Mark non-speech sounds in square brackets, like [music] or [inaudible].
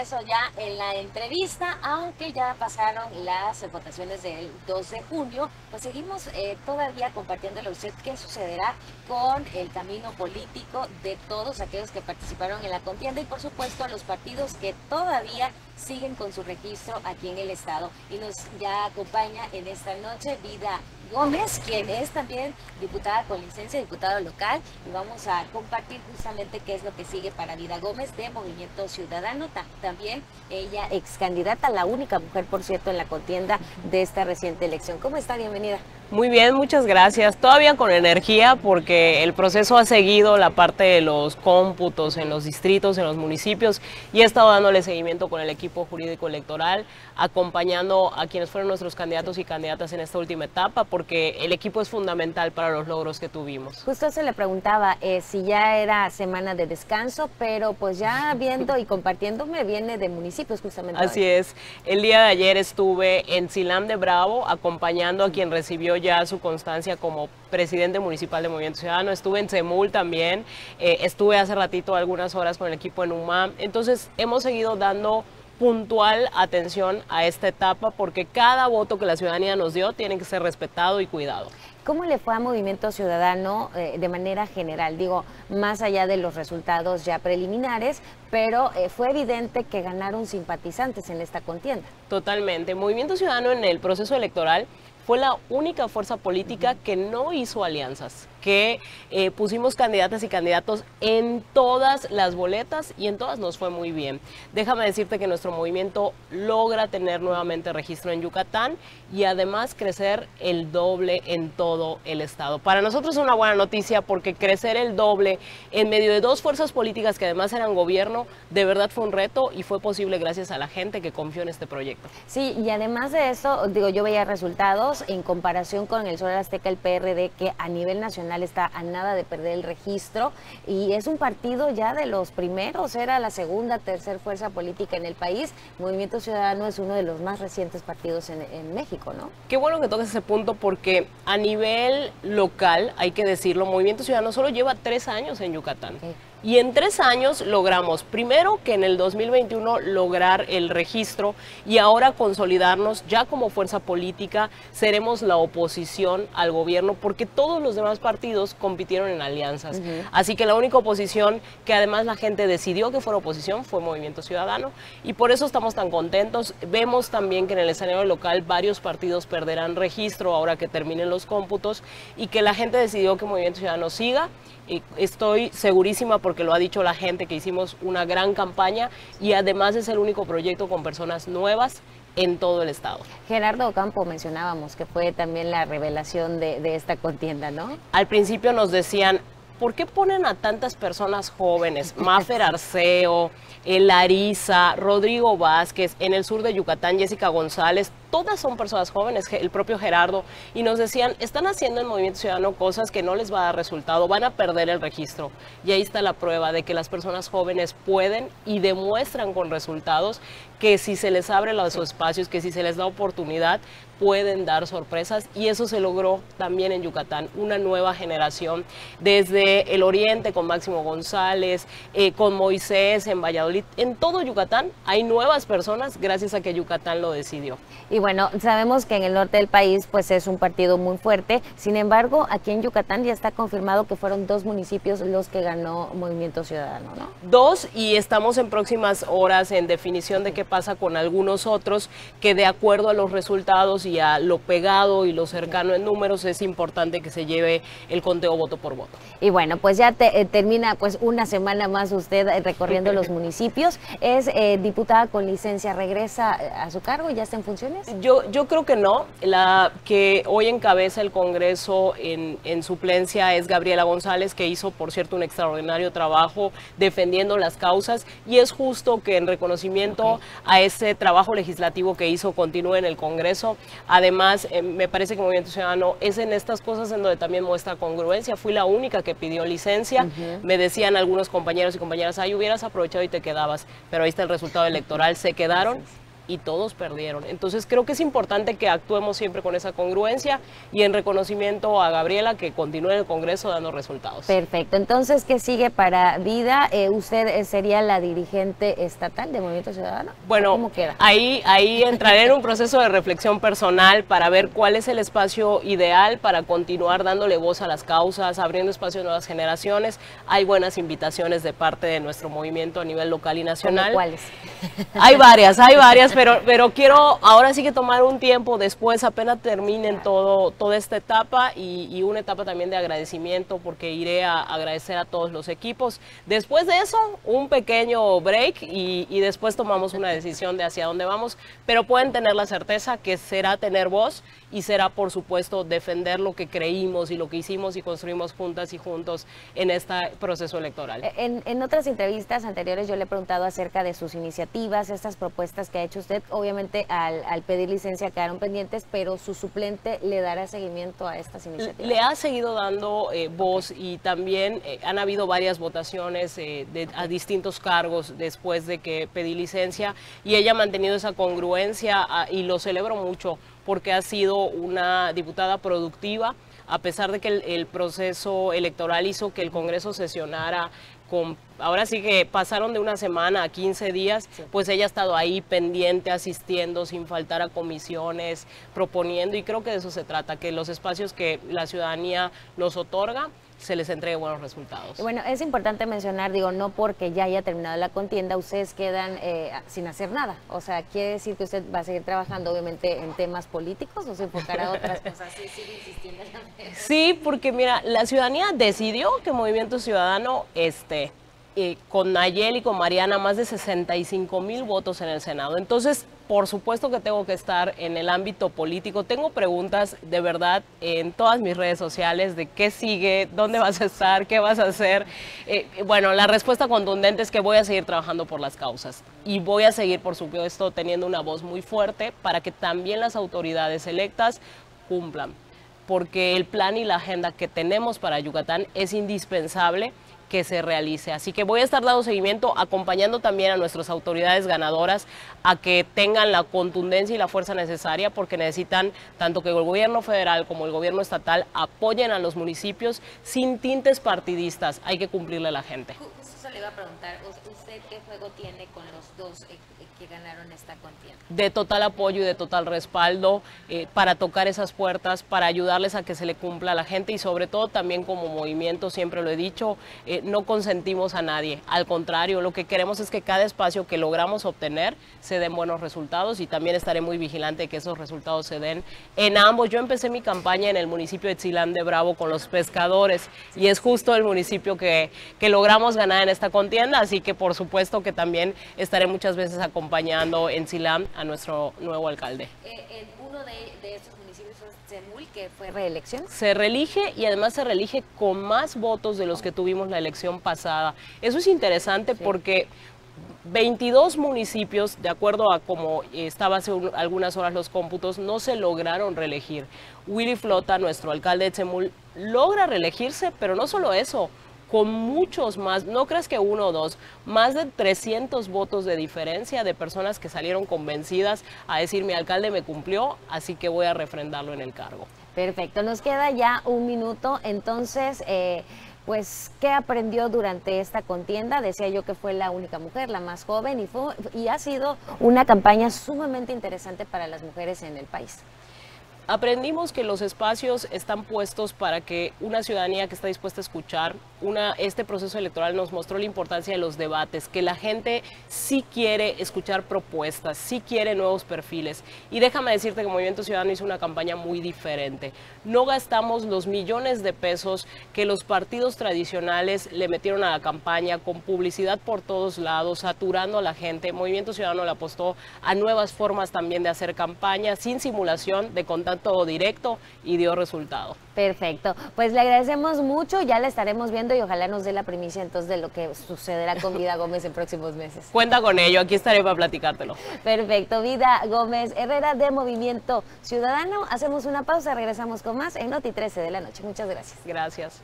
regreso ya en la entrevista, aunque ya pasaron las votaciones del 2 de junio, pues seguimos eh, todavía compartiéndole a usted qué sucederá con el camino político de todos aquellos que participaron en la contienda y por supuesto a los partidos que todavía siguen con su registro aquí en el estado. Y nos ya acompaña en esta noche Vida Gómez, quien es también diputada con licencia, diputado local, y vamos a compartir justamente qué es lo que sigue para Vida Gómez de Movimiento Ciudadano. También ella ex candidata, la única mujer, por cierto, en la contienda de esta reciente elección. ¿Cómo está? Bienvenida. Muy bien, muchas gracias. Todavía con energía porque el proceso ha seguido la parte de los cómputos en los distritos, en los municipios y he estado dándole seguimiento con el equipo jurídico electoral, acompañando a quienes fueron nuestros candidatos y candidatas en esta última etapa porque el equipo es fundamental para los logros que tuvimos. Justo se le preguntaba eh, si ya era semana de descanso, pero pues ya viendo y compartiéndome viene de municipios justamente. Así es. El día de ayer estuve en Silam de Bravo acompañando a quien recibió ya su constancia como presidente municipal de Movimiento Ciudadano, estuve en Semul también, eh, estuve hace ratito algunas horas con el equipo en UMAM, entonces hemos seguido dando puntual atención a esta etapa porque cada voto que la ciudadanía nos dio tiene que ser respetado y cuidado. ¿Cómo le fue a Movimiento Ciudadano eh, de manera general? Digo, más allá de los resultados ya preliminares, pero eh, fue evidente que ganaron simpatizantes en esta contienda. Totalmente. Movimiento Ciudadano en el proceso electoral fue la única fuerza política que no hizo alianzas que eh, pusimos candidatas y candidatos en todas las boletas y en todas nos fue muy bien. Déjame decirte que nuestro movimiento logra tener nuevamente registro en Yucatán y además crecer el doble en todo el estado. Para nosotros es una buena noticia porque crecer el doble en medio de dos fuerzas políticas que además eran gobierno, de verdad fue un reto y fue posible gracias a la gente que confió en este proyecto. Sí, y además de eso, digo, yo veía resultados en comparación con el Sol Azteca, el PRD, que a nivel nacional está a nada de perder el registro y es un partido ya de los primeros, era la segunda, tercera fuerza política en el país. Movimiento Ciudadano es uno de los más recientes partidos en, México, ¿no? Qué bueno que toques ese punto porque a nivel local, hay que decirlo, Movimiento Ciudadano solo lleva tres años en Yucatán. Y en tres años logramos, primero que en el 2021 lograr el registro y ahora consolidarnos ya como fuerza política, seremos la oposición al gobierno porque todos los demás partidos compitieron en alianzas. Así que la única oposición que además la gente decidió que fuera oposición fue Movimiento Ciudadano y por eso estamos tan contentos. Vemos también que en el escenario local varios partidos perderán registro ahora que terminen los cómputos y que la gente decidió que Movimiento Ciudadano siga estoy segurísima porque lo ha dicho la gente que hicimos una gran campaña y además es el único proyecto con personas nuevas en todo el estado. Gerardo Campo mencionábamos que fue también la revelación de, de esta contienda, ¿no? Al principio nos decían, ¿por qué ponen a tantas personas jóvenes? [laughs] Mafer Arceo, Larisa, Rodrigo Vázquez, en el sur de Yucatán, Jessica González, todas son personas jóvenes, el propio Gerardo, y nos decían, están haciendo en Movimiento Ciudadano cosas que no les va a dar resultado, van a perder el registro. Y ahí está la prueba de que las personas jóvenes pueden y demuestran con resultados que si se les abre los espacios, que si se les da oportunidad, pueden dar sorpresas y eso se logró también en Yucatán, una nueva generación desde el oriente con Máximo González, eh, con Moisés en Valladolid, en todo Yucatán hay nuevas personas gracias a que Yucatán lo decidió. Y bueno, sabemos que en el norte del país pues es un partido muy fuerte, sin embargo aquí en Yucatán ya está confirmado que fueron dos municipios los que ganó Movimiento Ciudadano, ¿no? Dos y estamos en próximas horas en definición de qué pasa con algunos otros que de acuerdo a los resultados y a lo pegado y lo cercano en números es importante que se lleve el conteo voto por voto. Y bueno, pues ya eh, termina pues una semana más usted eh, recorriendo los [laughs] municipios, es eh, diputada con licencia, regresa a su cargo, ya está en funciones. Yo, yo creo que no. La que hoy encabeza el Congreso en, en suplencia es Gabriela González, que hizo, por cierto, un extraordinario trabajo defendiendo las causas y es justo que en reconocimiento a ese trabajo legislativo que hizo continúe en el Congreso. Además, eh, me parece que Movimiento Ciudadano es en estas cosas en donde también muestra congruencia. Fui la única que pidió licencia. Me decían algunos compañeros y compañeras, ay, hubieras aprovechado y te quedabas. Pero ahí está el resultado electoral. Se quedaron y todos perdieron. Entonces creo que es importante que actuemos siempre con esa congruencia y en reconocimiento a Gabriela que continúe en el Congreso dando resultados. Perfecto. Entonces, ¿qué sigue para Vida? Eh, ¿Usted eh, sería la dirigente estatal de Movimiento Ciudadano? Bueno, ¿Cómo queda? Ahí, ahí entraré en un proceso de reflexión personal para ver cuál es el espacio ideal para continuar dándole voz a las causas, abriendo espacio a nuevas generaciones. Hay buenas invitaciones de parte de nuestro movimiento a nivel local y nacional. ¿Cuáles? Hay varias, hay varias, [laughs] pero, pero quiero ahora sí que tomar un tiempo después, apenas terminen todo, toda esta etapa y, una etapa también de agradecimiento porque iré a agradecer a todos los equipos. Después de eso, un pequeño break y, y después tomamos una decisión de hacia dónde vamos, pero pueden tener la certeza que será tener voz y será, por supuesto, defender lo que creímos y lo que hicimos y construimos juntas y juntos en este proceso electoral. En, en otras entrevistas anteriores yo le he preguntado acerca de sus iniciativas, estas propuestas que ha hecho usted. Obviamente al, al pedir licencia quedaron pendientes, pero su suplente le dará seguimiento a estas iniciativas. Le ha seguido dando eh, voz y también eh, han habido varias votaciones eh, de, a distintos cargos después de que pedí licencia y ella ha mantenido esa congruencia ah, y lo celebro mucho porque ha sido una diputada productiva, a pesar de que el, proceso electoral hizo que el Congreso sesionara con, ahora sí que pasaron de una semana a 15 días, pues ella ha estado ahí pendiente, asistiendo, sin faltar a comisiones, proponiendo, y creo que de eso se trata, que los espacios que la ciudadanía nos otorga, se les entregue buenos resultados. Bueno, es importante mencionar, digo, no porque ya haya terminado la contienda, ustedes quedan eh, sin hacer nada. O sea, quiere decir que usted va a seguir trabajando, obviamente, en temas políticos o se enfocará a otras [laughs] cosas. Sí, sigue insistiendo. Sí, porque mira, la ciudadanía decidió que Movimiento Ciudadano este, eh, con Nayel y con Mariana más de 65 mil votos en el Senado. Entonces, por supuesto que tengo que estar en el ámbito político. Tengo preguntas de verdad en todas mis redes sociales de qué sigue, dónde vas a estar, qué vas a hacer. Eh, bueno, la respuesta contundente es que voy a seguir trabajando por las causas y voy a seguir, por supuesto, teniendo una voz muy fuerte para que también las autoridades electas cumplan porque el plan y la agenda que tenemos para Yucatán es indispensable que se realice. Así que voy a estar dando seguimiento, acompañando también a nuestras autoridades ganadoras a que tengan la contundencia y la fuerza necesaria, porque necesitan tanto que el gobierno federal como el gobierno estatal apoyen a los municipios sin tintes partidistas. Hay que cumplirle a la gente. Eso le iba a preguntar, ¿usted qué juego tiene con los dos que ganaron esta contienda? De total apoyo y de total respaldo eh, para tocar esas puertas, para ayudarles a que se le cumpla a la gente y sobre todo también como movimiento, siempre lo he dicho, eh, no consentimos a nadie. Al contrario, lo que queremos es que cada espacio que logramos obtener se den buenos resultados y también estaré muy vigilante de que esos resultados se den en ambos. Yo empecé mi campaña en el municipio de Chilán de Bravo con los pescadores y es justo el municipio que, que logramos ganar en esta contienda, así que por supuesto que también estaré muchas veces acompañando acompañando en Silam a nuestro nuevo alcalde. Eh, uno de, estos municipios es Zemul, que fue reelección. Se reelige y además se reelige con más votos de los que tuvimos la elección pasada. Eso es interesante porque 22 municipios, de acuerdo a como estaba hace algunas horas los cómputos, no se lograron reelegir. Willy Flota, nuestro alcalde de Zemul, logra reelegirse, pero no solo eso, con muchos más, no crees que uno o dos, más de 300 votos de diferencia de personas que salieron convencidas a decir mi alcalde me cumplió, así que voy a refrendarlo en el cargo. Perfecto, nos queda ya un minuto, entonces... Eh, pues, ¿qué aprendió durante esta contienda? Decía yo que fue la única mujer, la más joven, y, fue, y ha sido una campaña sumamente interesante para las mujeres en el país. Aprendimos que los espacios están puestos para que una ciudadanía que está dispuesta a escuchar, este proceso electoral nos mostró la importancia de los debates, que la gente sí quiere escuchar propuestas, sí quiere nuevos perfiles. Y déjame decirte que Movimiento Ciudadano hizo una campaña muy diferente. No gastamos los millones de pesos que los partidos tradicionales le metieron a la campaña con publicidad por todos lados, saturando a la gente. Movimiento Ciudadano le apostó a nuevas formas también de hacer campaña, sin simulación de contacto todo directo y dio resultado. Perfecto, pues le agradecemos mucho, ya la estaremos viendo y ojalá nos dé la primicia entonces de lo que sucederá con Vida Gómez en próximos meses. [laughs] Cuenta con ello, aquí estaré para platicártelo. Perfecto, Vida Gómez Herrera de Movimiento Ciudadano. Hacemos una pausa, regresamos con más en Noti 13 de la noche. Muchas gracias. Gracias.